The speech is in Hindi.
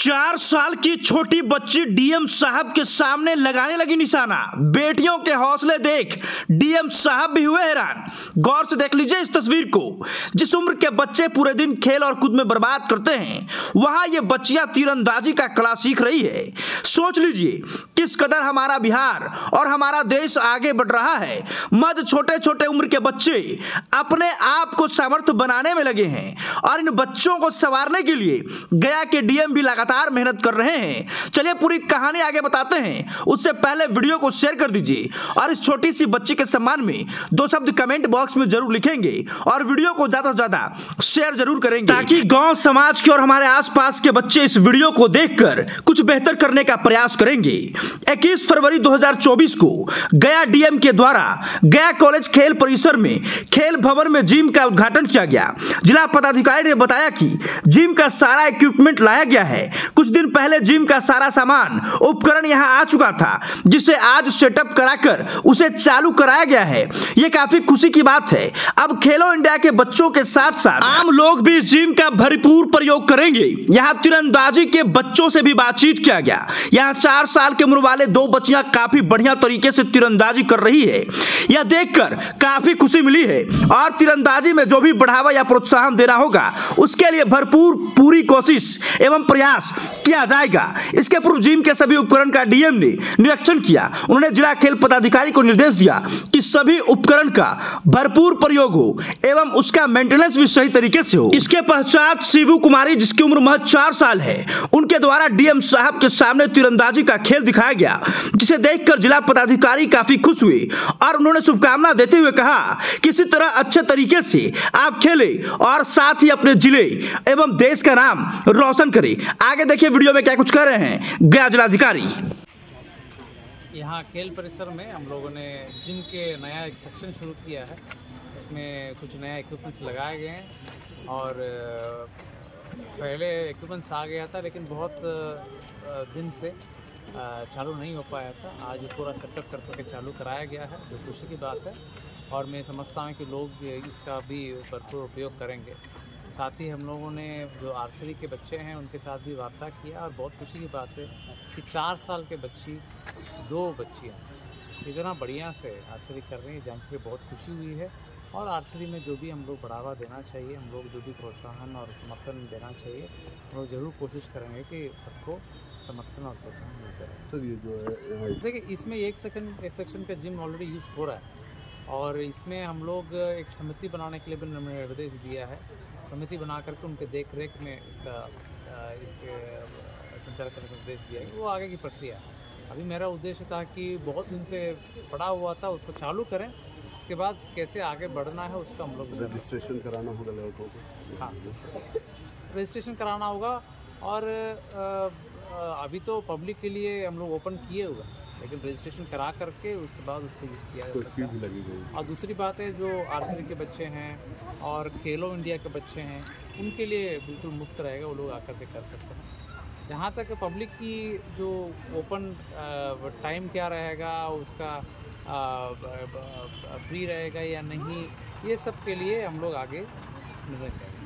चार साल की छोटी बच्ची डीएम साहब के सामने लगाने लगी निशाना। बेटियों के हौसले देख डीएम साहब भी हुए हैरान। गौर से देख लीजिए इस तस्वीर को। जिस उम्र के बच्चे पूरे दिन खेल और कूद में बर्बाद करते हैं, वहाँ ये बच्चियाँ तीरंदाजी का कला सीख रही है। सोच लीजिए, किस कदर हमारा बिहार और हमारा देश आगे बढ़ रहा है। मज छोटे छोटे उम्र के बच्चे अपने आप को सामर्थ्य बनाने में लगे हैं और इन बच्चों को संवारने के लिए गया के डीएम भी लगातार मेहनत कर रहे हैं। चलिए पूरी कहानी आगे बताते हैं। उससे पहले वीडियो को शेयर कर दीजिए और इस छोटी सी बच्ची के सम्मान में दो शब्द कमेंट बॉक्स में ज़रूर लिखेंगे और वीडियो को ज़्यादा से ज़्यादा शेयर ज़रूर करेंगे। ताकि गाँव, समाज के और हमारे आसपास के बच्चे इस वीडियो को देखकर कुछ बेहतर करने का प्रयास करेंगे। 21 फरवरी 2024 को गया डीएम के द्वारा गया कॉलेज खेल परिसर में खेल भवन में जिम का उद्घाटन किया गया। जिला पदाधिकारी ने बताया कि जिम का सारा इक्विपमेंट लाया गया है। कुछ दिन पहले जिम का सारा सामान, उपकरण यहाँ आ चुका था, जिसे आज सेटअप कराकर उसे चालू कराया गया है। ये काफ़ी खुशी की बात है। अब खेलो इंडिया के बच्चों के साथ साथ आम लोग भी जिम का भरपूर प्रयोग करेंगे। यहाँ तीरंदाजी के बच्चों से भी बातचीत किया गया। यहाँ चार साल की उम्र वाले दो बच्चियाँ काफ़ी बढ़िया तरीके से तीरंदाजी कर रही है। यह देखकर काफ़ी खुशी मिली है। और तीरंदाजी में जो भी बढ़ावा या प्रोत्साहन देना होगा, उसके लिए भरपूर पूरी कोशिश एवं प्रयास किया जाएगा। इसके पूर्व जिम के सभी उपकरण का डीएम ने निरीक्षण किया। उन्होंने जिला खेल पदाधिकारी को निर्देश दिया कि सभी उपकरण का भरपूर प्रयोग हो एवं उसका मेंटेनेंस भी सही तरीके से हो। इसके पश्चात शिबू कुमारी, जिसकी उम्र महज चार साल है, उनके द्वारा डीएम साहब के सामने तीरंदाजी का खेल दिखाया गया, जिसे देखकर जिला पदाधिकारी काफ़ी खुश हुए और उन्होंने शुभकामना देते हुए कहा किसी तरह अच्छे तरीके से आप खेले और साथ ही अपने ज़िले एवं देश का नाम रोशन करें। आगे देखिए वीडियो में क्या कुछ कर रहे हैं। गया जिलाधिकारी। यहाँ खेल परिसर में हम लोगों ने जिम के नया एक सेक्शन शुरू किया है। इसमें कुछ नया इक्विपमेंट्स लगाए गए हैं और पहले इक्विपमेंट्स आ गया था, लेकिन बहुत दिन से चालू नहीं हो पाया था। आज पूरा सेटअप कर सके चालू कराया गया है, जो खुशी की बात है। और मैं समझता हूँ कि लोग इसका भी भरपूर उपयोग करेंगे। साथ ही हम लोगों ने जो आर्चरी के बच्चे हैं, उनके साथ भी वार्ता किया और बहुत खुशी की बात है कि चार साल के बच्ची, दो बच्चियाँ इतना बढ़िया से आर्चरी कर रही हैं, जान के बहुत खुशी हुई है। और आर्चरी में जो भी हम लोग बढ़ावा देना चाहिए हम लोग जो भी प्रोत्साहन और समर्थन देना चाहिए हम लोग ज़रूर कोशिश करेंगे कि सबको समर्थन और प्रोत्साहन मिलते रहे सर ये जो है देखिए इसमें एक सेकंड एक सेक्शन का जिम ऑलरेडी यूज़ हो रहा है और इसमें हम लोग एक समिति बनाने के लिए भी उन्होंने निर्देश दिया है। समिति बना करके उनके देख रेख में इसका इसके संचालन करने का निर्देश दिया है वो आगे की प्रक्रिया है। अभी मेरा उद्देश्य था कि बहुत दिन से पड़ा हुआ था उसको चालू करें इसके बाद कैसे आगे बढ़ना है उसका हम लोग रजिस्ट्रेशन कराना होगा लड़कों को। हाँ। रजिस्ट्रेशन कराना होगा और अभी तो पब्लिक के लिए हम लोग ओपन किए हुए हैं लेकिन रजिस्ट्रेशन करा करके उसके बाद उसको यूज़ किया जा सकता है। लगी और दूसरी बात है जो आर्चरी के बच्चे हैं और खेलो इंडिया के बच्चे हैं उनके लिए बिल्कुल मुफ़्त रहेगा वो लोग आकर के कर सकते हैं। जहाँ तक पब्लिक की जो ओपन टाइम क्या रहेगा उसका फ्री रहेगा या नहीं ये सब के लिए हम लोग आगे निर्णय करेंगे।